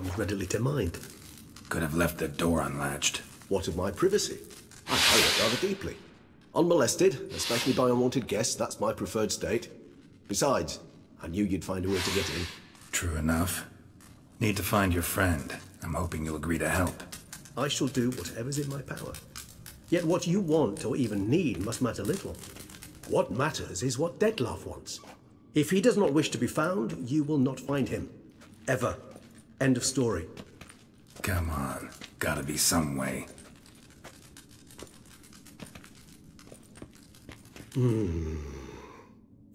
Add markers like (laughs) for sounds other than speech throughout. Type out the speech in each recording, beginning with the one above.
comes readily to mind. Could have left the door unlatched. What of my privacy? I value it rather deeply. Unmolested, especially by unwanted guests, that's my preferred state. Besides, I knew you'd find a way to get in. True enough. Need to find your friend. I'm hoping you'll agree to help. I shall do whatever's in my power. Yet what you want or even need must matter little. What matters is what Dettlaff wants. If he does not wish to be found, you will not find him. Ever. End of story. Come on. Gotta be some way. Hmm.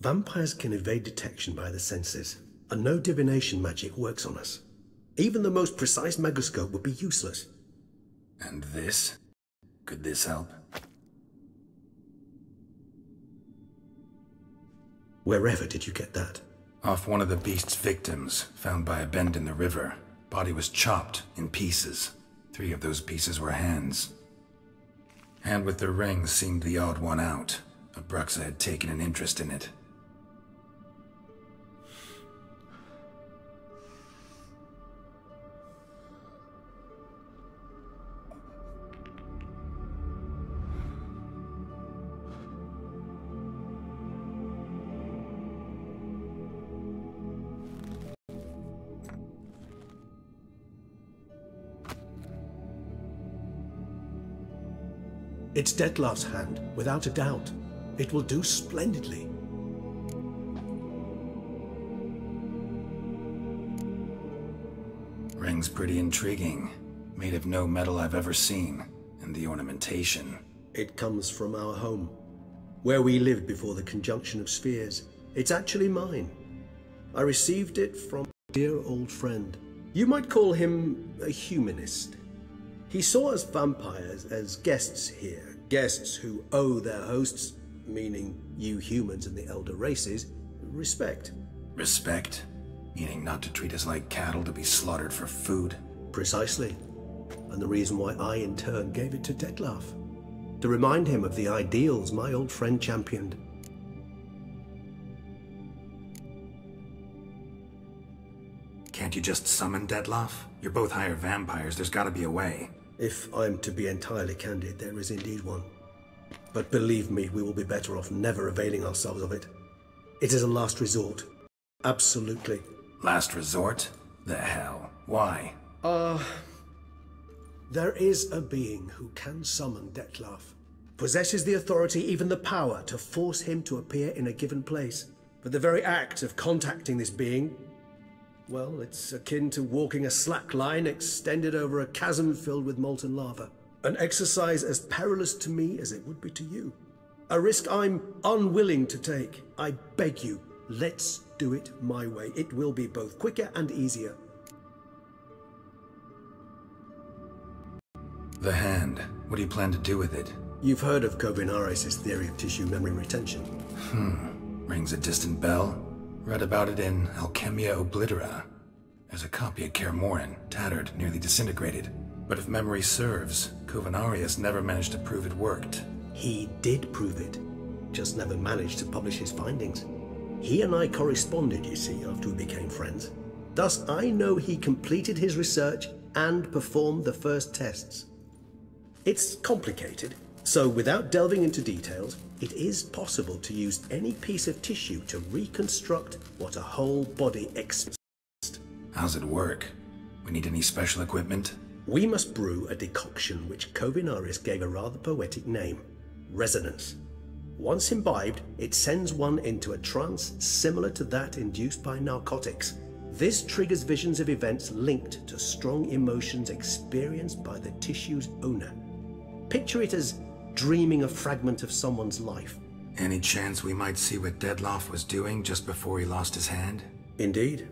Vampires can evade detection by the senses, and no divination magic works on us. Even the most precise megascope would be useless. And this? Could this help? Wherever did you get that? Off one of the beast's victims, found by a bend in the river. Body was chopped in pieces. Three of those pieces were hands. Hand with the ring seemed the odd one out. A bruxa had taken an interest in it. It's Dettlaff's hand, without a doubt. It will do splendidly. Ring's pretty intriguing. Made of no metal I've ever seen. And the ornamentation. It comes from our home, where we lived before the conjunction of spheres. It's actually mine. I received it from a dear old friend. You might call him a humanist. He saw us vampires as guests here, guests who owe their hosts, meaning you humans and the elder races, respect. Respect? Meaning not to treat us like cattle to be slaughtered for food? Precisely. And the reason why I, in turn, gave it to Dettlaff. To remind him of the ideals my old friend championed. Can't you just summon Dettlaff? You're both higher vampires, there's gotta be a way. If I'm to be entirely candid, there is indeed one. But believe me, we will be better off never availing ourselves of it. It is a last resort. Absolutely. Last resort? The hell? Why? Uh, there is a being who can summon Dettlaff. Possesses the authority, even the power, to force him to appear in a given place. But the very act of contacting this being, well, it's akin to walking a slack line extended over a chasm filled with molten lava. An exercise as perilous to me as it would be to you. A risk I'm unwilling to take. I beg you, let's do it my way. It will be both quicker and easier. The hand. What do you plan to do with it? You've heard of Kovinaris' theory of tissue memory retention. Hmm. Rings a distant bell? Read about it in Alchemia Oblitera. There's a copy of Kaer Morhen, tattered, nearly disintegrated. But if memory serves, Covenarius never managed to prove it worked. He did prove it, just never managed to publish his findings. He and I corresponded, you see, after we became friends. Thus, I know he completed his research and performed the first tests. It's complicated, so without delving into details, it is possible to use any piece of tissue to reconstruct what a whole body expects. How's it work? We need any special equipment? We must brew a decoction which Kovinaris gave a rather poetic name resonance. Once imbibed, it sends one into a trance similar to that induced by narcotics. This triggers visions of events linked to strong emotions experienced by the tissue's owner. Picture it as dreaming a fragment of someone's life. Any chance we might see what Dettlaff was doing just before he lost his hand? Indeed.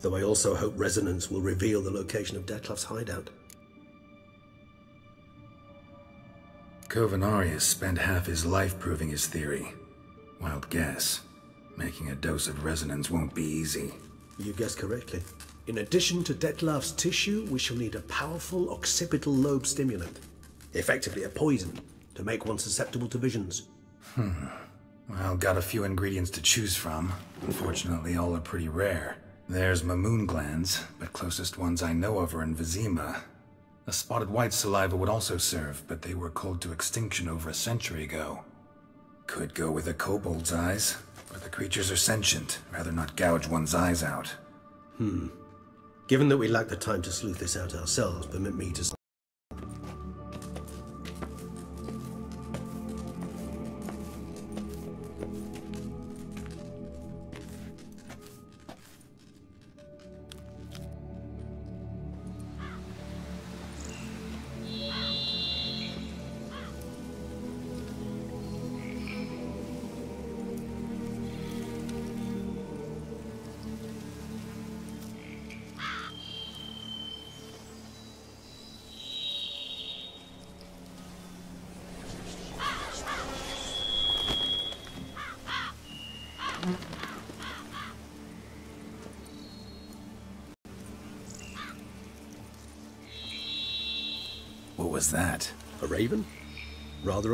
Though I also hope resonance will reveal the location of Dettlaff's hideout. Covenarius spent half his life proving his theory. Wild guess. Making a dose of resonance won't be easy. You guessed correctly. In addition to Dettlaff's tissue, we shall need a powerful occipital lobe stimulant. Effectively a poison, to make one susceptible to visions. Hmm. Well, got a few ingredients to choose from. Unfortunately, all are pretty rare. There's Mamoon glands, but closest ones I know of are in Vizima. A spotted wight saliva would also serve, but they were cold to extinction over a century ago. Could go with a kobold's eyes, but the creatures are sentient. Rather not gouge one's eyes out. Hmm. Given that we lack the time to sleuth this out ourselves, permit me to...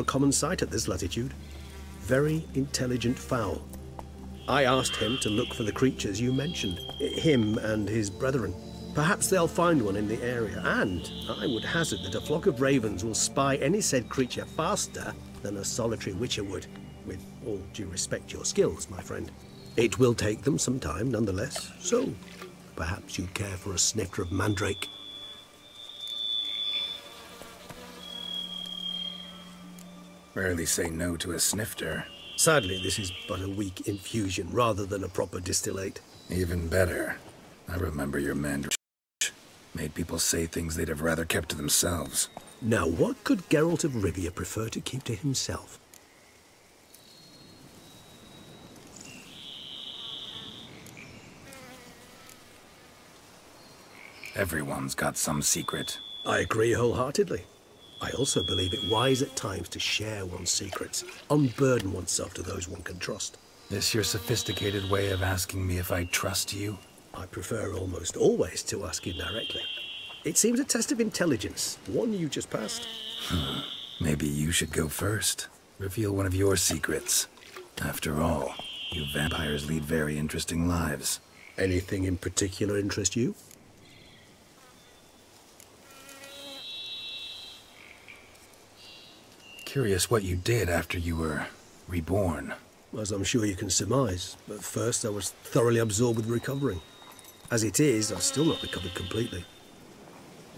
common sight at this latitude. Very intelligent fowl. I asked him to look for the creatures you mentioned, him and his brethren. Perhaps they'll find one in the area, and I would hazard that a flock of ravens will spy any said creature faster than a solitary witcher would, with all due respect to your skills, my friend. It will take them some time, nonetheless, so perhaps you'd care for a snifter of mandrake. Rarely say no to a snifter. Sadly, this is but a weak infusion rather than a proper distillate. Even better. I remember your mandrake made people say things they'd have rather kept to themselves. Now, what could Geralt of Rivia prefer to keep to himself? Everyone's got some secret. I agree wholeheartedly. I also believe it wise at times to share one's secrets, unburden oneself to those one can trust. This your sophisticated way of asking me if I trust you? I prefer almost always to ask you directly. It seems a test of intelligence, one you just passed. Hmm. Maybe you should go first. Reveal one of your secrets. After all, you vampires lead very interesting lives. Anything in particular interest you? Curious what you did after you were reborn. As I'm sure you can surmise, at first I was thoroughly absorbed with recovering. As it is, I've still not recovered completely.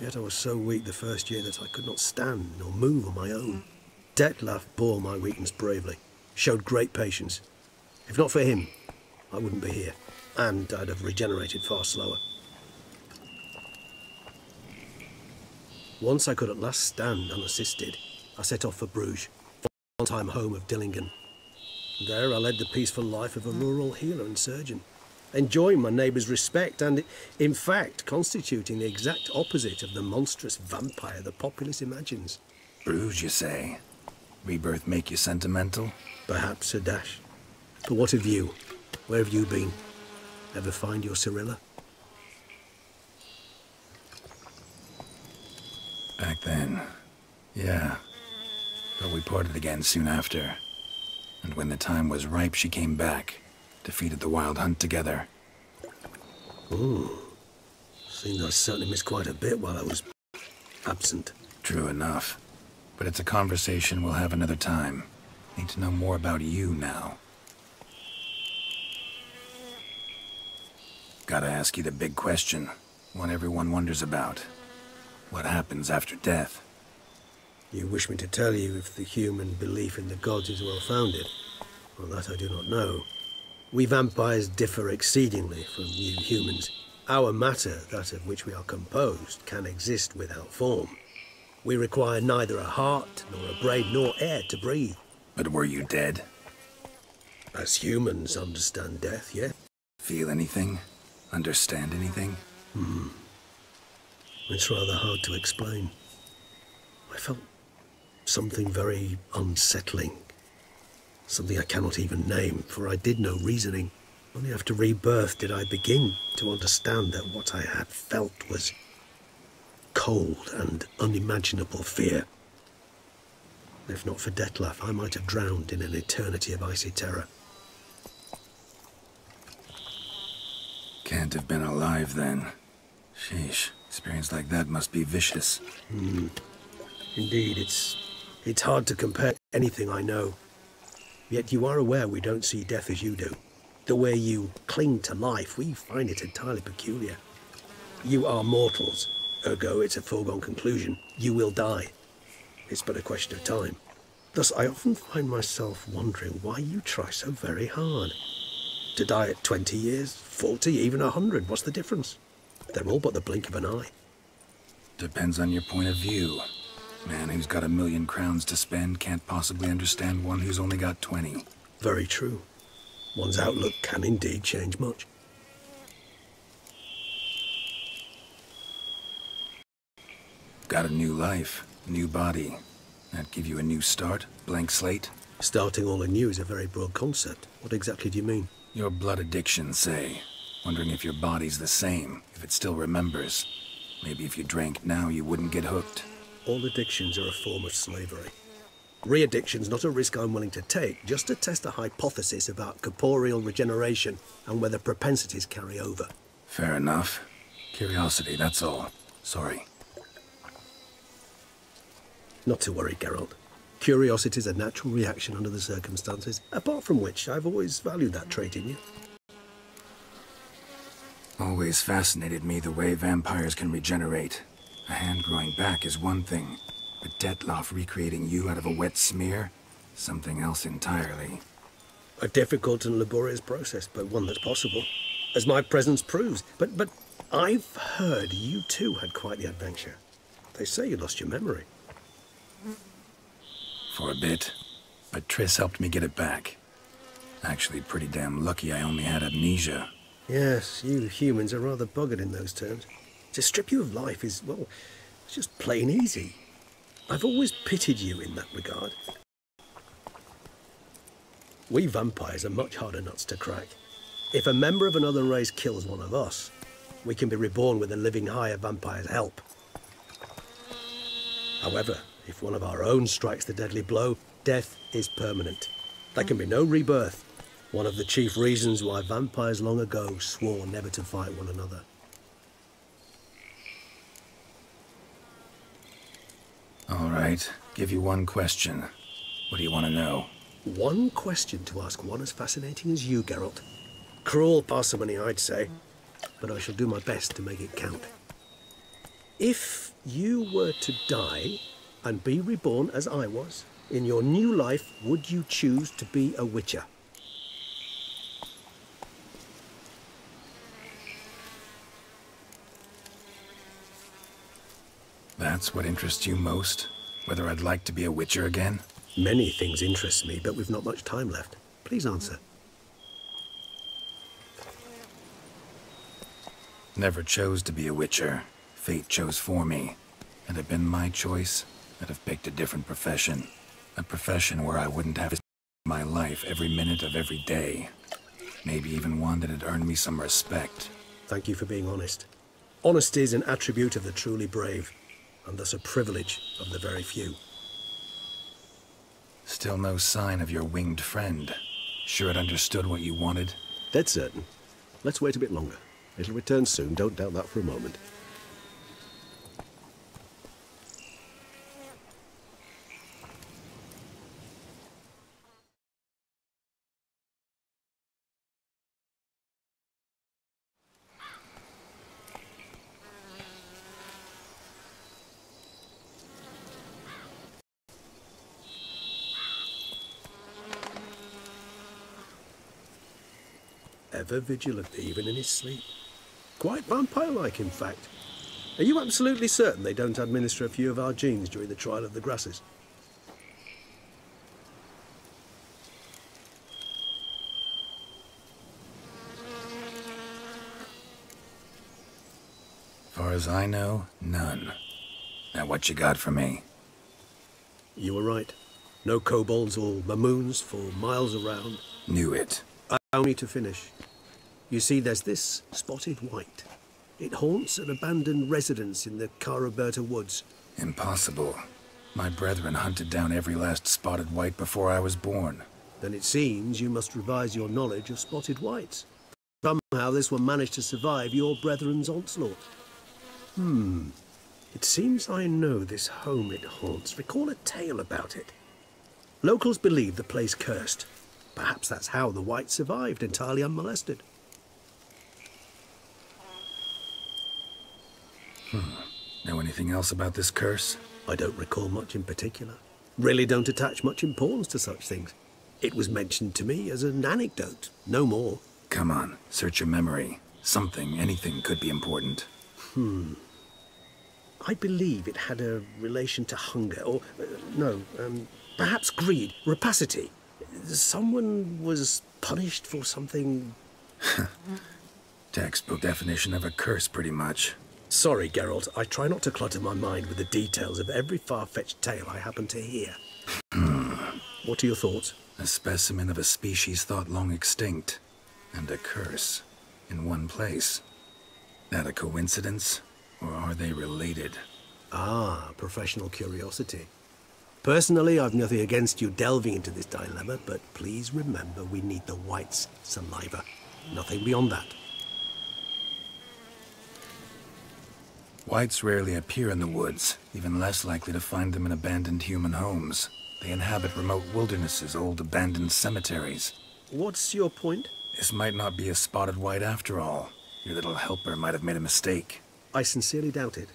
Yet I was so weak the first year that I could not stand nor move on my own. Dettlaff bore my weakness bravely, showed great patience. If not for him, I wouldn't be here, and I'd have regenerated far slower. Once I could at last stand unassisted, I set off for Bruges, one-time home of Dillingen. There I led the peaceful life of a rural healer and surgeon, enjoying my neighbours' respect and, in fact, constituting the exact opposite of the monstrous vampire the populace imagines. Bruges, you say? Rebirth make you sentimental? Perhaps a dash. But what of you? Where have you been? Ever find your Cirilla? Back then, yeah. But we parted again soon after. And when the time was ripe, she came back. Defeated the Wild Hunt together. Ooh. Seems I certainly missed quite a bit while I was absent. True enough. But it's a conversation we'll have another time. Need to know more about you now. Gotta ask you the big question. One everyone wonders about. What happens after death? You wish me to tell you if the human belief in the gods is well founded? Well, that I do not know. We vampires differ exceedingly from you humans. Our matter, that of which we are composed, can exist without form. We require neither a heart, nor a brain, nor air to breathe. But were you dead? As humans understand death, yeah. Feel anything? Understand anything? Hmm. It's rather hard to explain. I felt something very unsettling. Something I cannot even name, for I did no reasoning. Only after rebirth did I begin to understand that what I had felt was cold and unimaginable fear. If not for Dettlaff, I might have drowned in an eternity of icy terror. Can't can't have been alive then. Sheesh, experience like that must be vicious. Hmm. Indeed, it's it's hard to compare anything I know. Yet you are aware we don't see death as you do. The way you cling to life, we find it entirely peculiar. You are mortals, ergo it's a foregone conclusion. You will die. It's but a question of time. Thus, I often find myself wondering why you try so very hard. To die at 20 years, 40, even 100, what's the difference? They're all but the blink of an eye. Depends on your point of view. Man who's got a million crowns to spend can't possibly understand one who's only got 20. Very true. One's outlook can indeed change much. Got a new life, new body. That give you a new start, blank slate? Starting all anew is a very broad concept. What exactly do you mean? Your blood addiction, say. Wondering if your body's the same, if it still remembers. Maybe if you drank now, you wouldn't get hooked. All addictions are a form of slavery. Re-addiction's not a risk I'm willing to take, just to test a hypothesis about corporeal regeneration and whether propensities carry over. Fair enough. Curiosity, that's all. Sorry. Not to worry, Geralt. Curiosity's a natural reaction under the circumstances, apart from which I've always valued that trait in you. Always fascinated me the way vampires can regenerate. A hand growing back is one thing, but Dettlaff recreating you out of a wet smear? Something else entirely. A difficult and laborious process, but one that's possible, as my presence proves. But, but I've heard you too had quite the adventure. They say you lost your memory. For a bit. But Triss helped me get it back. Actually, pretty damn lucky I only had amnesia. Yes, you humans are rather buggered in those terms. To strip you of life is, well, it's just plain easy. I've always pitied you in that regard. We vampires are much harder nuts to crack. If a member of another race kills one of us, we can be reborn with a living higher vampire's help. However, if one of our own strikes the deadly blow, death is permanent. There can be no rebirth. One of the chief reasons why vampires long ago swore never to fight one another. All right, give you one question. What do you want to know? One question to ask one as fascinating as you, Geralt. Cruel parsimony, I'd say, but I shall do my best to make it count. If you were to die and be reborn as I was, in your new life, would you choose to be a witcher? That's what interests you most? Whether I'd like to be a witcher again? Many things interest me, but we've not much time left. Please answer. Never chose to be a witcher. Fate chose for me. Had it been my choice, I'd have picked a different profession. A profession where I wouldn't have my life every minute of every day. Maybe even one that had earned me some respect. Thank you for being honest. Honesty is an attribute of the truly brave, and thus a privilege of the very few. Still no sign of your winged friend. Sure it understood what you wanted? Dead certain. Let's wait a bit longer. It'll return soon, don't doubt that for a moment. Ever vigilant, even in his sleep. Quite vampire-like, in fact. Are you absolutely certain they don't administer a few of our genes during the trial of the grasses? Far as I know, none. Now what you got for me? You were right. No kobolds or mamoons for miles around. Knew it. Allow me to finish. You see, there's this spotted wight. It haunts an abandoned residence in the Caroberta woods. Impossible. My brethren hunted down every last spotted wight before I was born. Then it seems you must revise your knowledge of spotted wights. Somehow this one managed to survive your brethren's onslaught. Hmm. It seems I know this home it haunts. Recall a tale about it. Locals believe the place cursed. Perhaps that's how the Wight survived entirely unmolested. Hmm. Know anything else about this curse? I don't recall much in particular. Really don't attach much importance to such things. It was mentioned to me as an anecdote, no more. Come on, search your memory. Something, anything could be important. Hmm. I believe it had a relation to hunger, or, uh, no, um, perhaps greed, rapacity. Someone was punished for something... (laughs) Textbook definition of a curse, pretty much. Sorry, Geralt. I try not to clutter my mind with the details of every far-fetched tale I happen to hear. what are your thoughts? A specimen of a species thought long extinct, and a curse, in one place. That a coincidence, or are they related? Ah, professional curiosity. Personally, I've nothing against you delving into this dilemma, but please remember we need the wight's saliva. Nothing beyond that. Wights rarely appear in the woods, even less likely to find them in abandoned human homes. They inhabit remote wildernesses, old abandoned cemeteries. What's your point? This might not be a spotted wight after all. Your little helper might have made a mistake. I sincerely doubt it.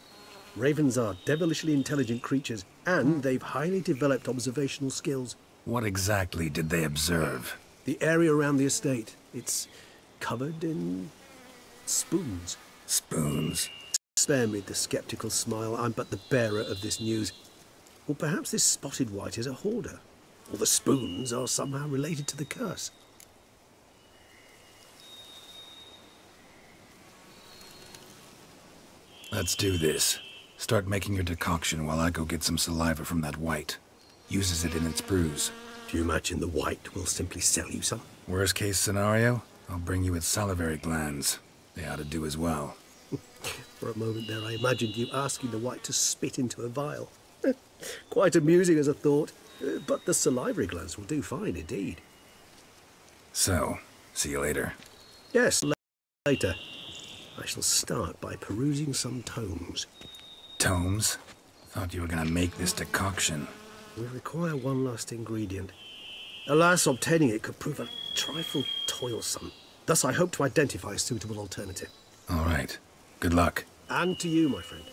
Ravens are devilishly intelligent creatures, and they've highly developed observational skills. What exactly did they observe? The area around the estate. It's covered in spoons. Spoons? Spare me the skeptical smile. I'm but the bearer of this news. Or perhaps this spotted wight is a hoarder. Or the spoons are somehow related to the curse. Let's do this. Start making your decoction while I go get some saliva from that wight. Uses it in its brews. Do you imagine the wight will simply sell you some? Worst case scenario, I'll bring you its salivary glands. They ought to do as well. For a moment there, I imagined you asking the wight to spit into a vial. (laughs) Quite amusing as a thought, but the salivary glands will do fine indeed. So, see you later. Yes, later. I shall start by perusing some tomes. Tomes? Thought you were gonna make this decoction. We require one last ingredient. Alas, obtaining it could prove a trifle toilsome. Thus, I hope to identify a suitable alternative. All right. Good luck. And to you, my friend.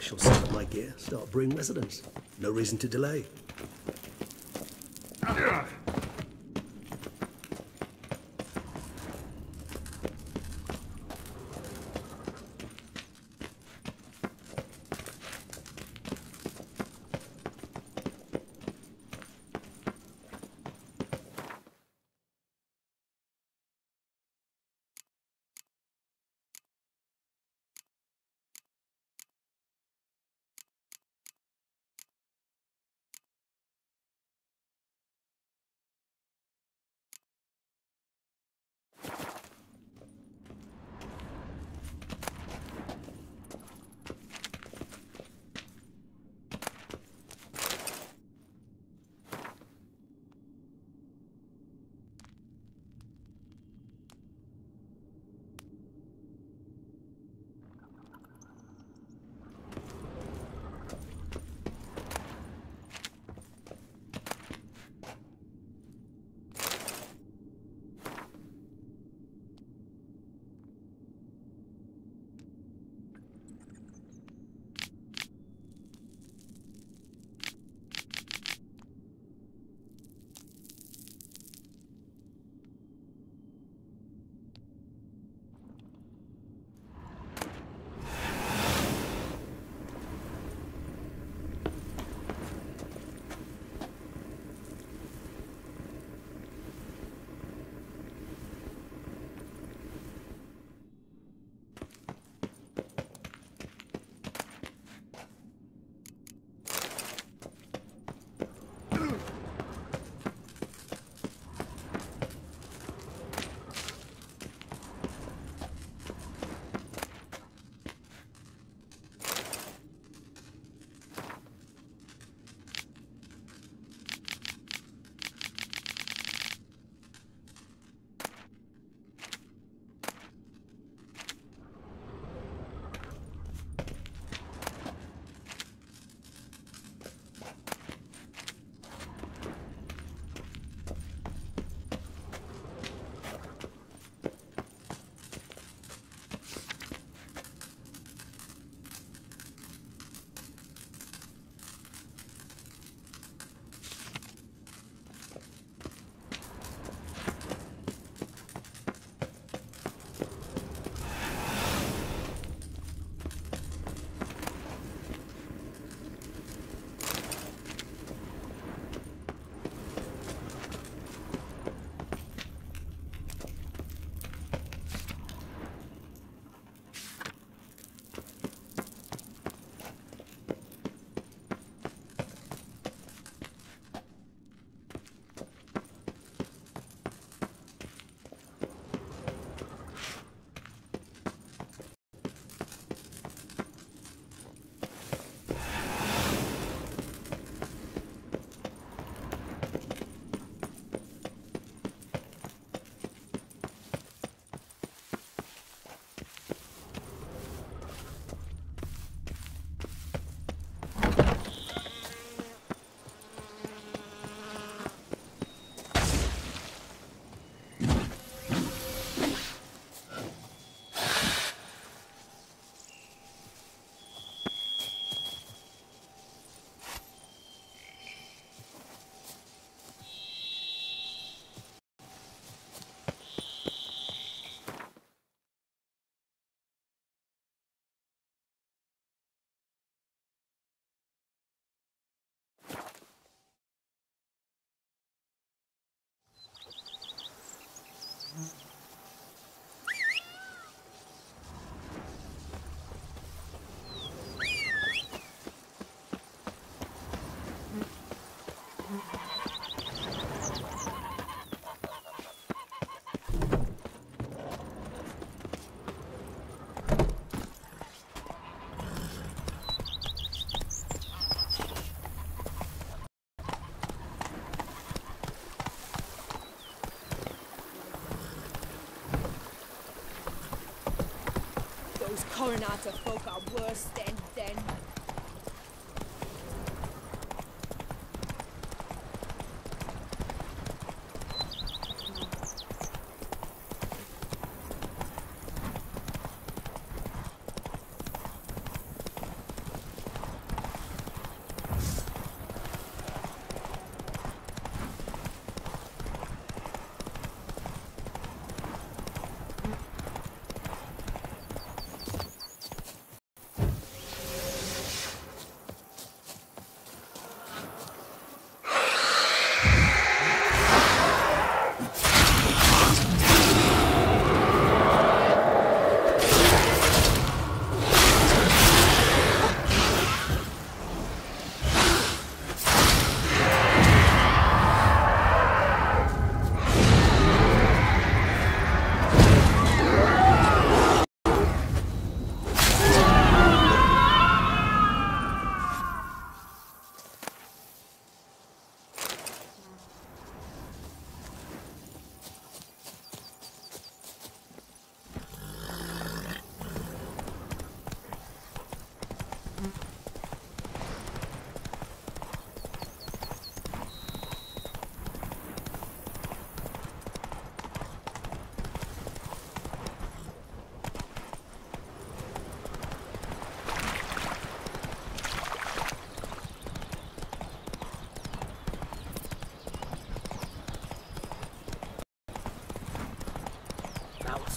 Shall set up my gear, start bringing residents. No reason to delay. Those Coronata folk are worse than than.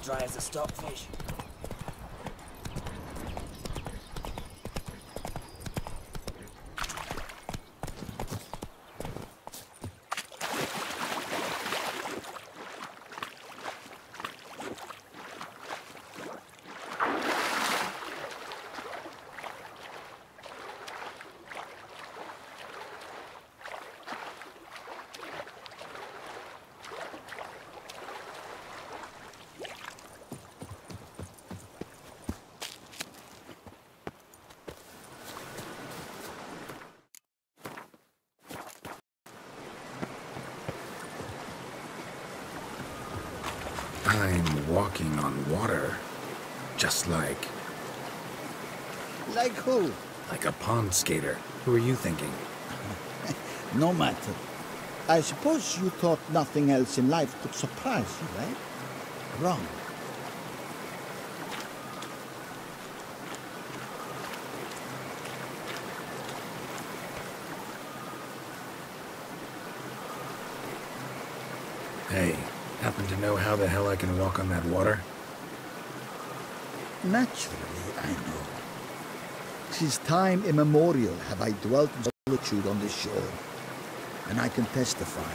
Dry as a stockfish. I'm walking on water. Just like... Like who? like a pond skater. Who are you thinking? (laughs) No matter. I suppose you thought nothing else in life could surprise you, right? Wrong. Hey, happen to know how the hell I can walk on that water? Naturally, I know. Since time immemorial have I dwelt in solitude on this shore, and I can testify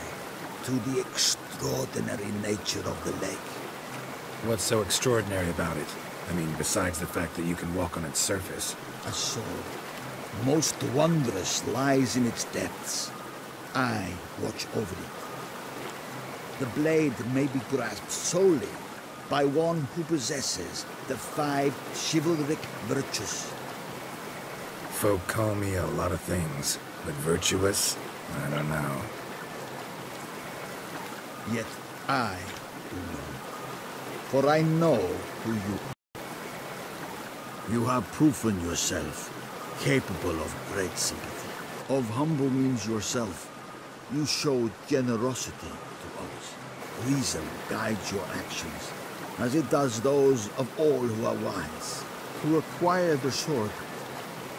to the extraordinary nature of the lake. What's so extraordinary about it? I mean, besides the fact that you can walk on its surface. A soul, most wondrous, lies in its depths. I watch over it. The blade may be grasped solely by one who possesses the five chivalric virtues. Folk call me a lot of things, but virtuous? I don't know. Yet I do know. For I know who you are. You have proven yourself capable of great sympathy. Of humble means yourself. You show generosity. Reason guides your actions, as it does those of all who are wise. To acquire the sword,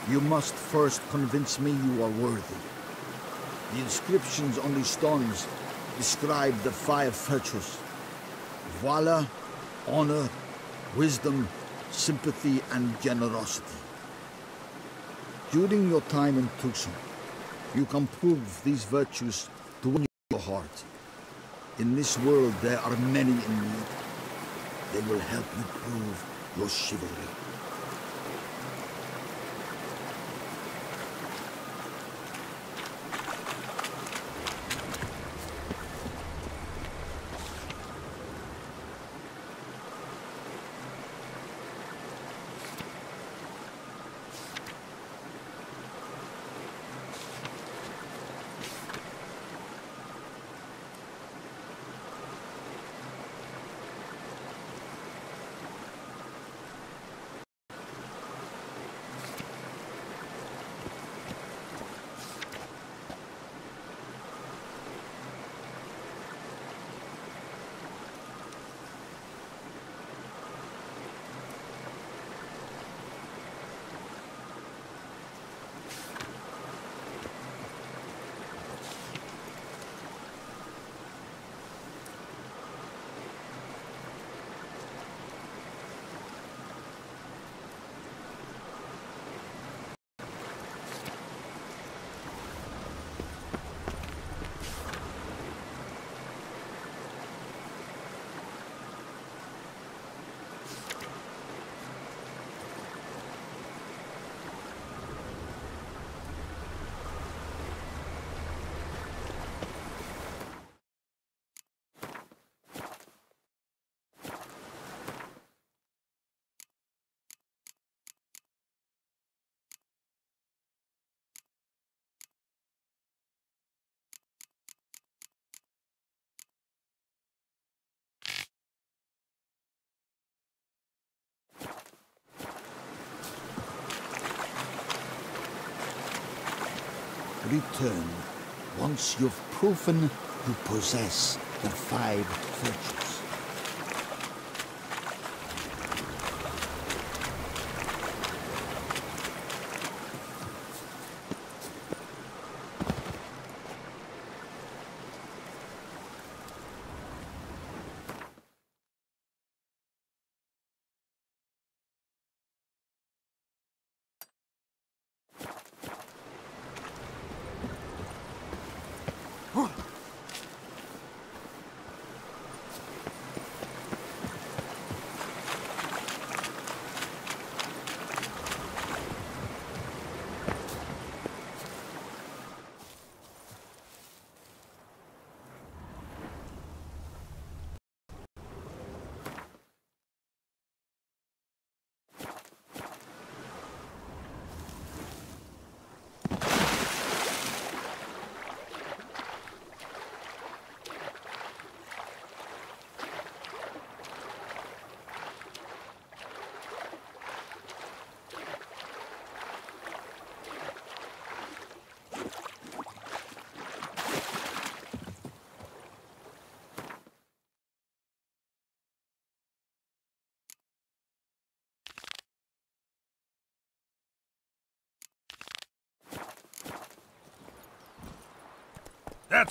you must first convince me you are worthy. The inscriptions on these stones describe the five virtues valor, honor, wisdom, sympathy, and generosity. During your time in Toussaint, you can prove these virtues to win your heart. In this world, there are many in need. They will help you prove your chivalry. Return once you've proven you possess the five virtues.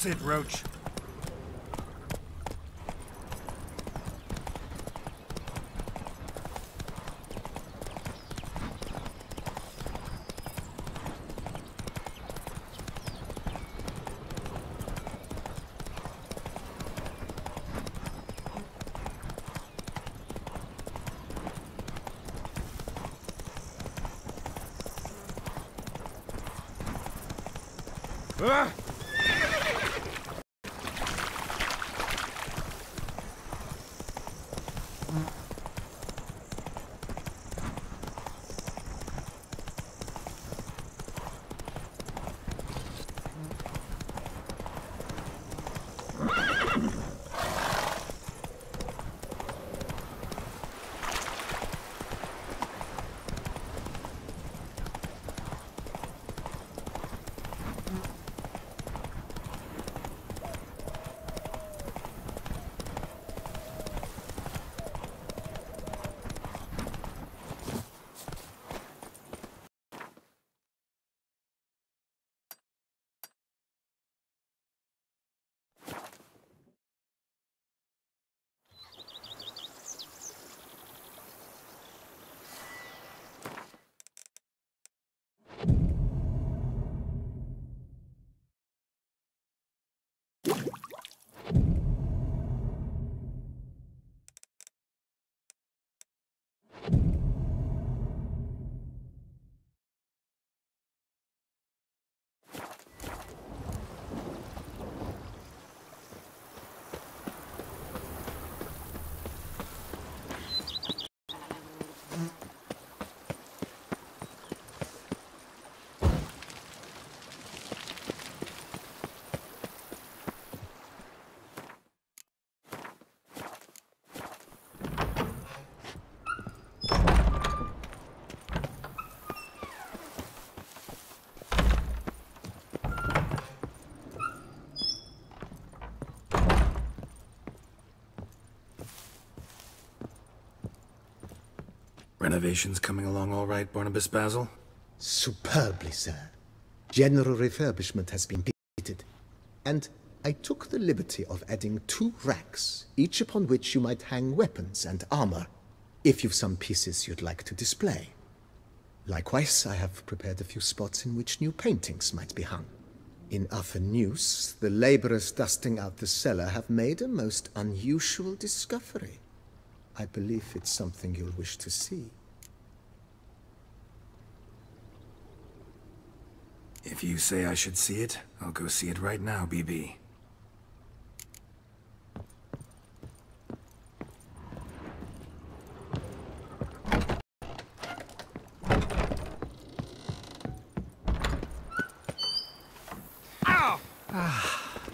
That's it, Roach. Ah! Renovations coming along all right, Barnabas Basil? Superbly, sir. General refurbishment has been completed. And I took the liberty of adding two racks, each upon which you might hang weapons and armor, if you've some pieces you'd like to display. Likewise, I have prepared a few spots in which new paintings might be hung. In Athenus, the laborers dusting out the cellar have made a most unusual discovery. I believe it's something you'll wish to see. If you say I should see it, I'll go see it right now, BB.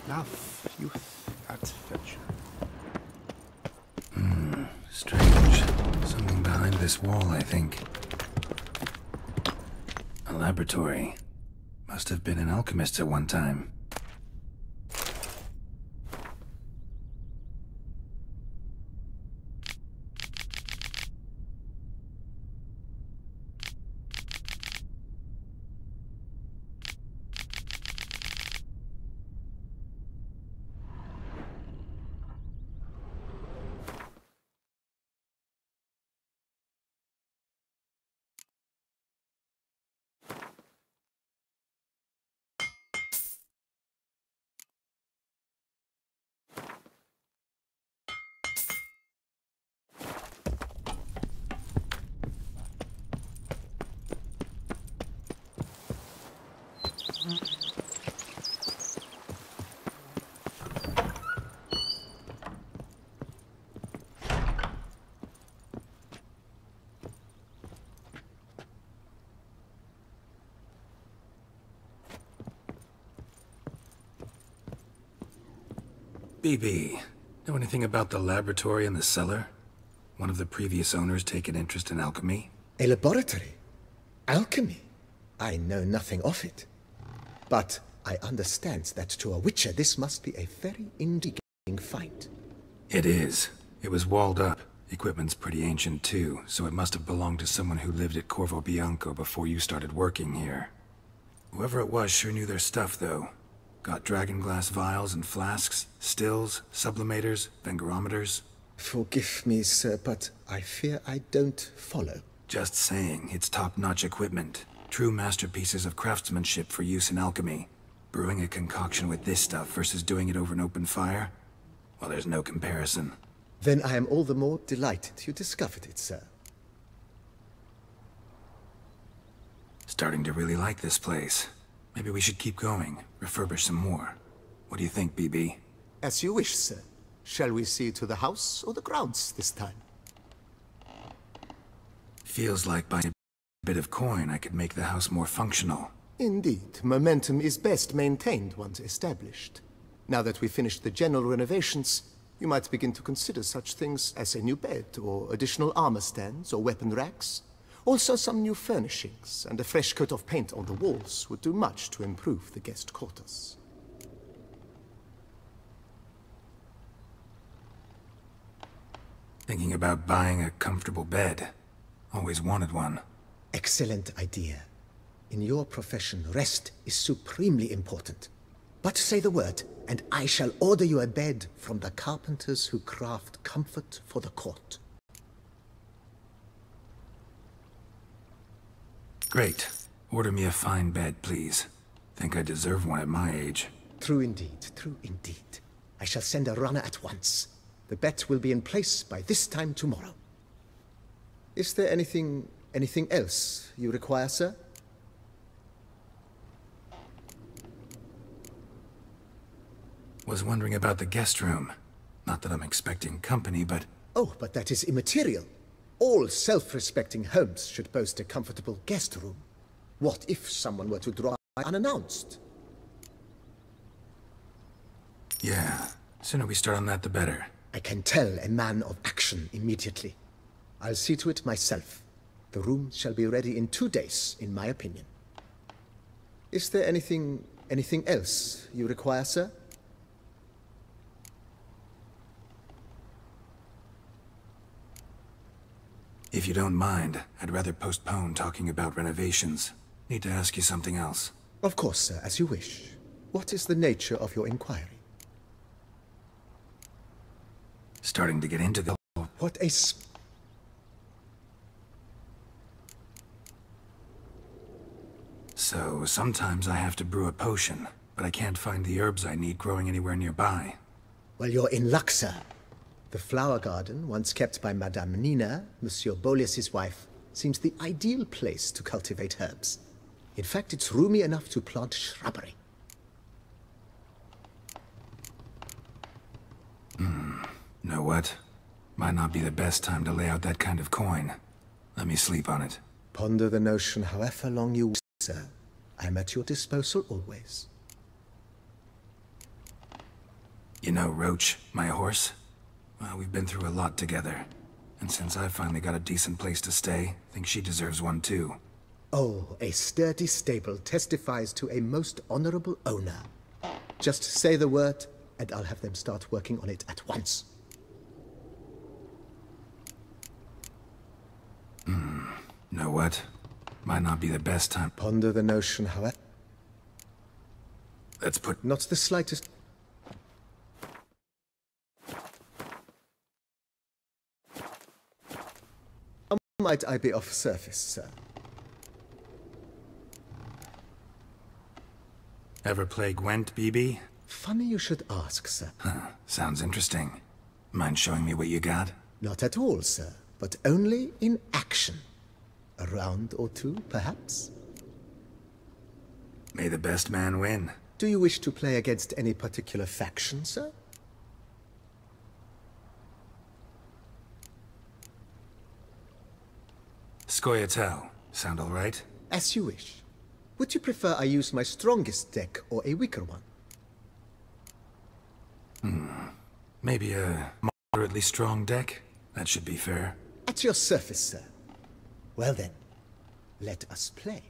Love, youth, adventure. Strange. Something behind this wall, I think. A laboratory. Must have alchemist at one time. BB, know anything about the laboratory in the cellar? One of the previous owners take an interest in alchemy? A laboratory? Alchemy? I know nothing of it. But I understand that to a witcher this must be a very intriguing find. It is. It was walled up. Equipment's pretty ancient too, so it must have belonged to someone who lived at Corvo Bianco before you started working here. Whoever it was sure knew their stuff, though. Got dragon glass vials and flasks, stills, sublimators, vengerometers. Forgive me, sir, but I fear I don't follow. Just saying, it's top-notch equipment. True masterpieces of craftsmanship for use in alchemy. Brewing a concoction with this stuff versus doing it over an open fire? Well, there's no comparison. Then I am all the more delighted you discovered it, sir. Starting to really like this place. Maybe we should keep going, refurbish some more. What do you think, BB? As you wish, sir. Shall we see to the house or the grounds this time? Feels like by a bit of coin I could make the house more functional. Indeed, momentum is best maintained once established. Now that we've finished the general renovations, you might begin to consider such things as a new bed, or additional armor stands, or weapon racks. Also some new furnishings, and a fresh coat of paint on the walls would do much to improve the guest quarters. Thinking about buying a comfortable bed. Always wanted one. Excellent idea. In your profession, rest is supremely important. But say the word, and I shall order you a bed from the carpenters who craft comfort for the court. Great. Order me a fine bed, please. Think I deserve one at my age. True indeed, true indeed. I shall send a runner at once. The bet will be in place by this time tomorrow. Is there anything, anything else you require, sir? Was wondering about the guest room. Not that I'm expecting company, but Oh, but that is immaterial. All self-respecting homes should boast a comfortable guest room. What if someone were to drive unannounced? yeah. Sooner we start on that, the better. I can tell a man of action immediately. I'll see to it myself. The room shall be ready in two days, in my opinion. Is there anything, anything else you require, sir? If you don't mind, I'd rather postpone talking about renovations. Need to ask you something else. Of course, sir, as you wish. What is the nature of your inquiry? Starting to get into the... What a So, sometimes I have to brew a potion, but I can't find the herbs I need growing anywhere nearby. Well, you're in luck, sir. The flower garden, once kept by Madame Nina, Monsieur Boleus's wife, seems the ideal place to cultivate herbs. In fact, it's roomy enough to plant shrubbery. Hmm, know what? Might not be the best time to lay out that kind of coin. Let me sleep on it. Ponder the notion however long you wish, sir. I'm at your disposal always. You know Roach, my horse? Well, we've been through a lot together. And since I've finally got a decent place to stay, I think she deserves one too. Oh, a sturdy stable testifies to a most honorable owner. Just say the word, and I'll have them start working on it at once. Hmm. Know what? Might not be the best time. Ponder the notion, however. Let's put... Not the slightest. Might I be of service, sir? Ever play Gwent, BB? Funny you should ask, sir. Huh. Sounds interesting. Mind showing me what you got? Not at all, sir, but only in action. A round or two, perhaps? May the best man win. Do you wish to play against any particular faction, sir? Scoia'tael. Sound all right? As you wish. Would you prefer I use my strongest deck or a weaker one? Hmm. Maybe a moderately strong deck? That should be fair. At your service, sir. Well then, let us play.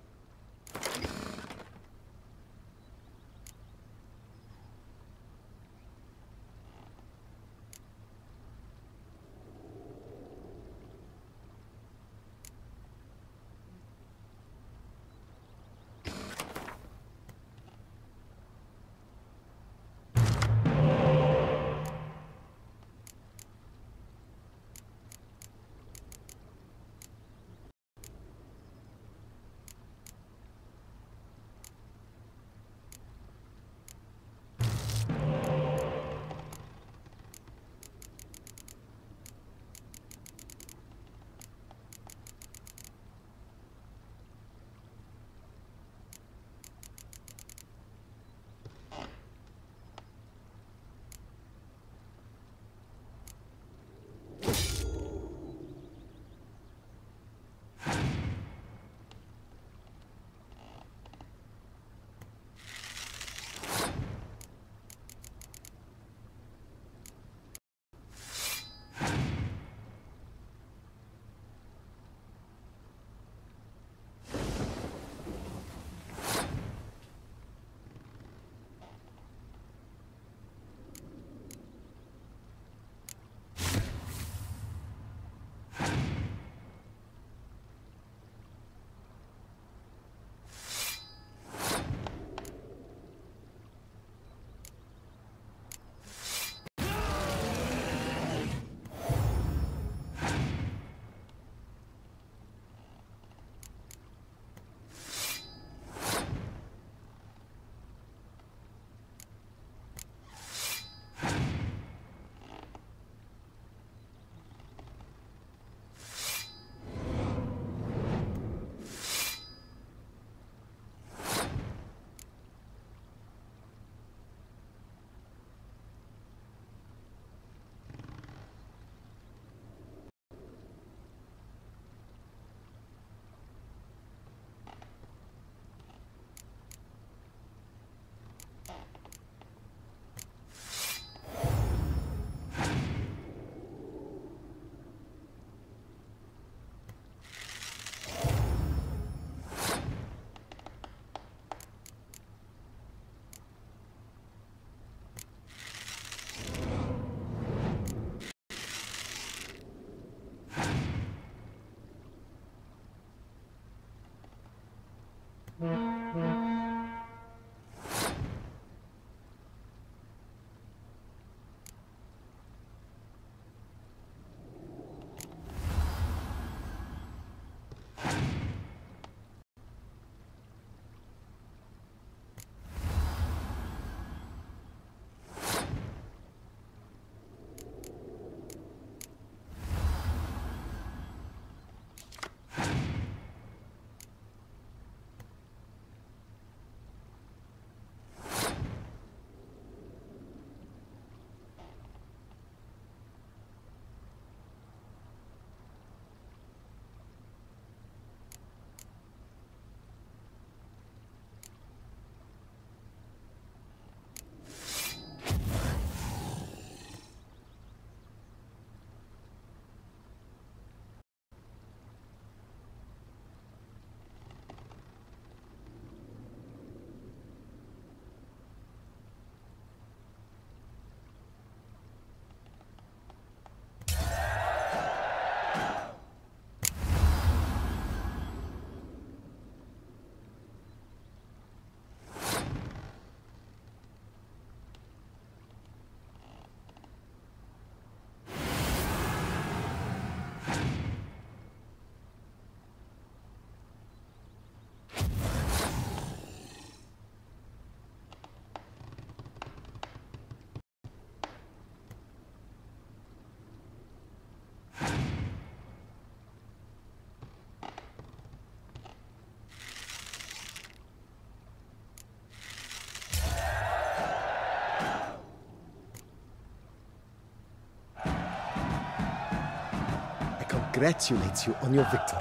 Congratulates you on your victory.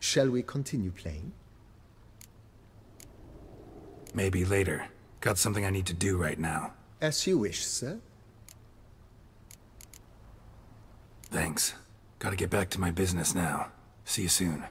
Shall we continue playing? Maybe later. Got something I need to do right now. As you wish, sir. Thanks. Gotta get back to my business now. See you soon.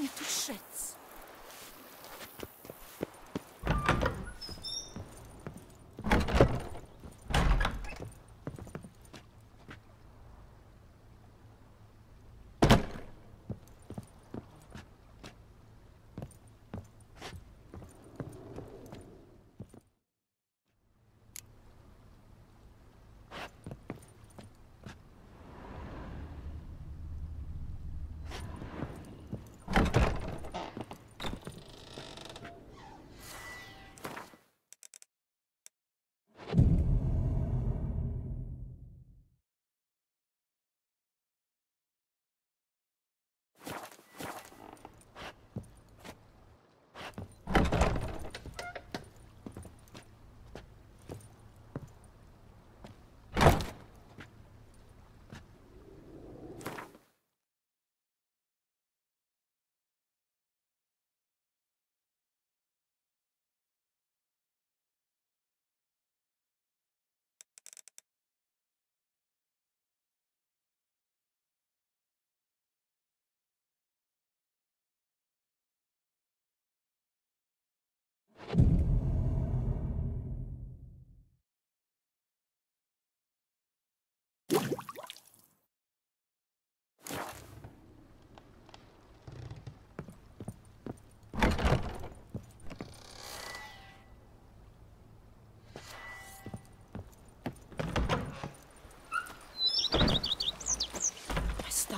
My fingers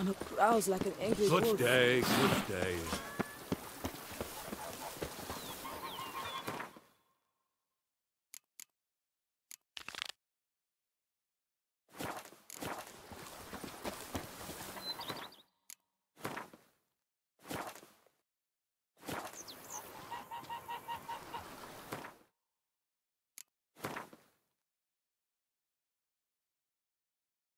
stomach growls like an angry Good wolf. day, good day.